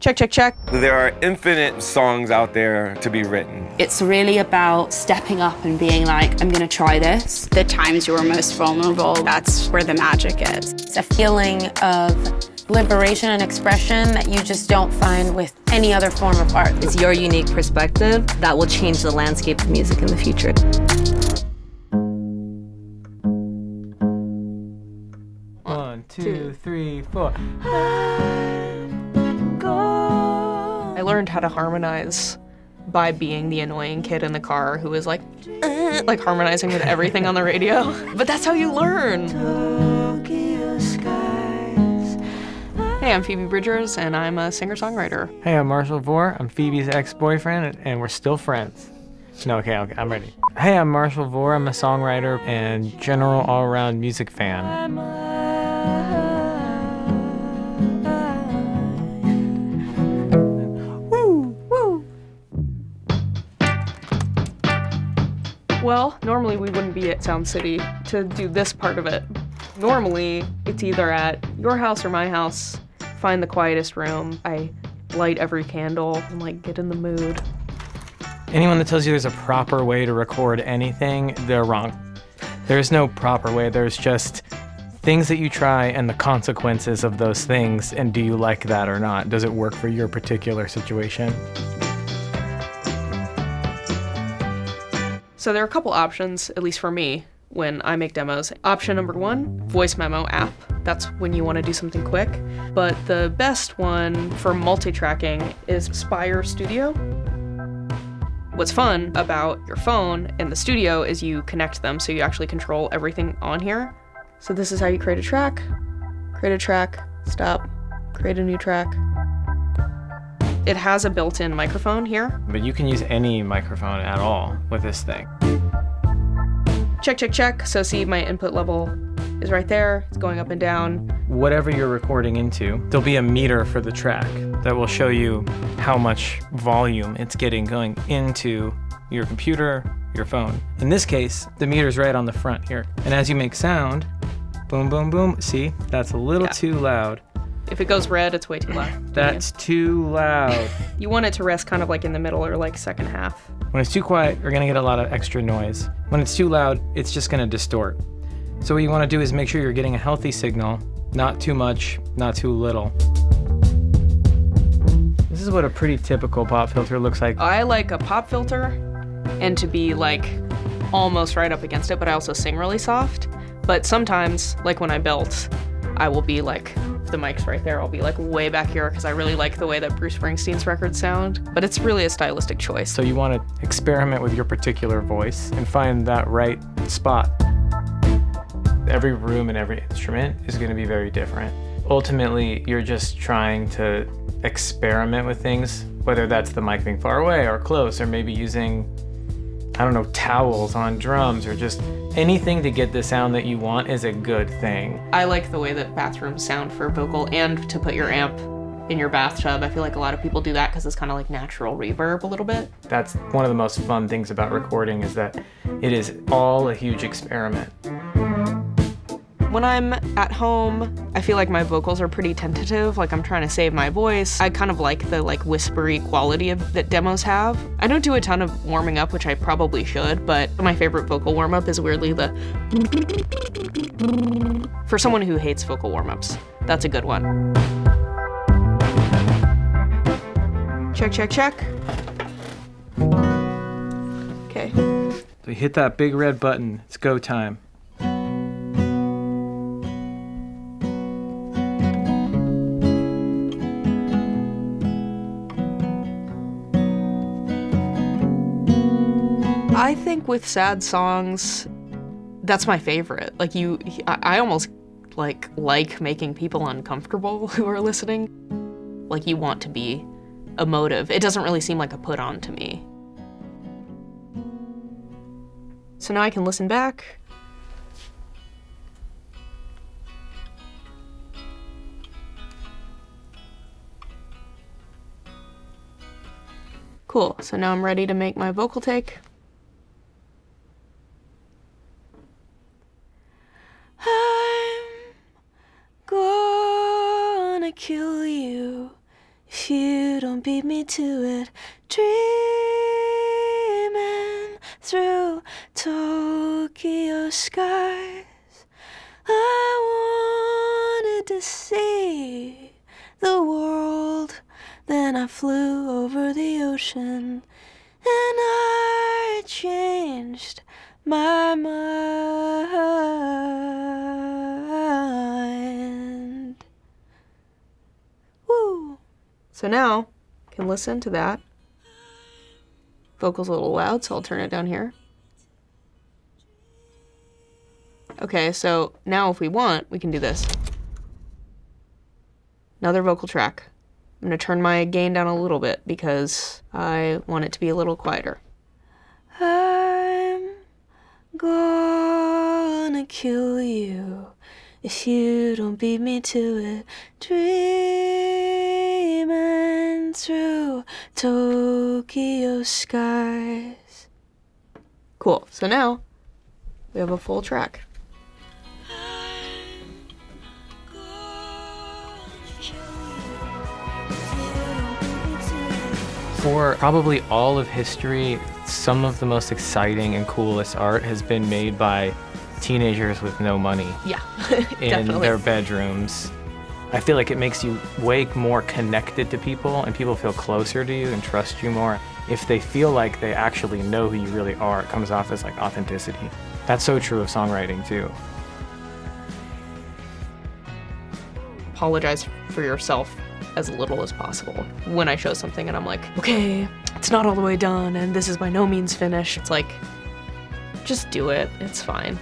Check, check, check. There are infinite songs out there to be written. It's really about stepping up and being like, I'm gonna try this. The times you are most vulnerable, that's where the magic is. It's a feeling of liberation and expression that you just don't find with any other form of art. It's your unique perspective that will change the landscape of music in the future. One, two, three, four. I learned how to harmonize by being the annoying kid in the car who is like, "Eh," like harmonizing with everything on the radio. But that's how you learn. Hey, I'm Phoebe Bridgers, and I'm a singer songwriter. Hey, I'm Marshall Vore. I'm Phoebe's ex-boyfriend, and we're still friends. No, okay, okay, I'm ready. Hey, I'm Marshall Vore. I'm a songwriter and general all-around music fan. Well, normally we wouldn't be at Sound City to do this part of it. Normally, it's either at your house or my house. Find the quietest room. I light every candle and like get in the mood. Anyone that tells you there's a proper way to record anything, they're wrong. There's no proper way. There's just things that you try and the consequences of those things, and do you like that or not? Does it work for your particular situation? So there are a couple options, at least for me, when I make demos. Option number one, voice memo app. That's when you want to do something quick. But the best one for multi-tracking is Spire Studio. What's fun about your phone and the studio is you connect them so you actually control everything on here. So this is how you create a track. Create a track, stop, create a new track. It has a built-in microphone here. But you can use any microphone at all with this thing. Check, check, check. So see my input level is right there. It's going up and down. Whatever you're recording into, there'll be a meter for the track that will show you how much volume it's getting going into your computer, your phone. In this case, the meter's right on the front here. And as you make sound, boom, boom, boom, see, that's a little Yeah. too loud. If it goes red, it's way too loud. That's too loud. You want it to rest kind of like in the middle or like second half. When it's too quiet, you're gonna get a lot of extra noise. When it's too loud, it's just gonna distort. So what you wanna do is make sure you're getting a healthy signal, not too much, not too little. This is what a pretty typical pop filter looks like. I like a pop filter and to be like almost right up against it, but I also sing really soft. But sometimes, like when I belt, I will be like, the mic's right there, I'll be like way back here because I really like the way that Bruce Springsteen's records sound. But it's really a stylistic choice. So you wanna experiment with your particular voice and find that right spot. Every room and every instrument is gonna be very different. Ultimately, you're just trying to experiment with things, whether that's the mic being far away or close, or maybe using, I don't know, towels on drums, or just anything to get the sound that you want is a good thing. I like the way that bathrooms sound for vocal and to put your amp in your bathtub. I feel like a lot of people do that because it's kind of like natural reverb a little bit. That's one of the most fun things about recording is that it is all a huge experiment. When I'm at home, I feel like my vocals are pretty tentative, like I'm trying to save my voice. I kind of like the like whispery quality of, that demos have. I don't do a ton of warming up, which I probably should, but my favorite vocal warm up is weirdly the For someone who hates vocal warm ups, that's a good one. Check, check, check. Okay. So you hit that big red button, it's go time. I think with sad songs, that's my favorite. Like you, I, almost like like making people uncomfortable who are listening. Like you want to be emotive. It doesn't really seem like a put on to me. So now I can listen back. Cool. So now I'm ready to make my vocal take. I'm gonna kill you if you don't beat me to it. Dreaming through Tokyo skies. I wanted to see the world. Then I flew over the ocean and I changed my mind. Woo! So now, can listen to that. Vocals a little loud, so I'll turn it down here. Okay, so now if we want, we can do this. Another vocal track. I'm to turn my gain down a little bit because I want it to be a little quieter. I'm gonna kill you if you don't beat me to it. Dreaming through Tokyo skies. Cool. So now we have a full track. For probably all of history, some of the most exciting and coolest art has been made by teenagers with no money Yeah, in definitely. their bedrooms. I feel like it makes you way more connected to people and people feel closer to you and trust you more. If they feel like they actually know who you really are, it comes off as like authenticity. That's so true of songwriting too. apologize for yourself as little as possible when I show something and I'm like, okay, it's not all the way done and this is by no means finished. It's like, just do it. It's fine.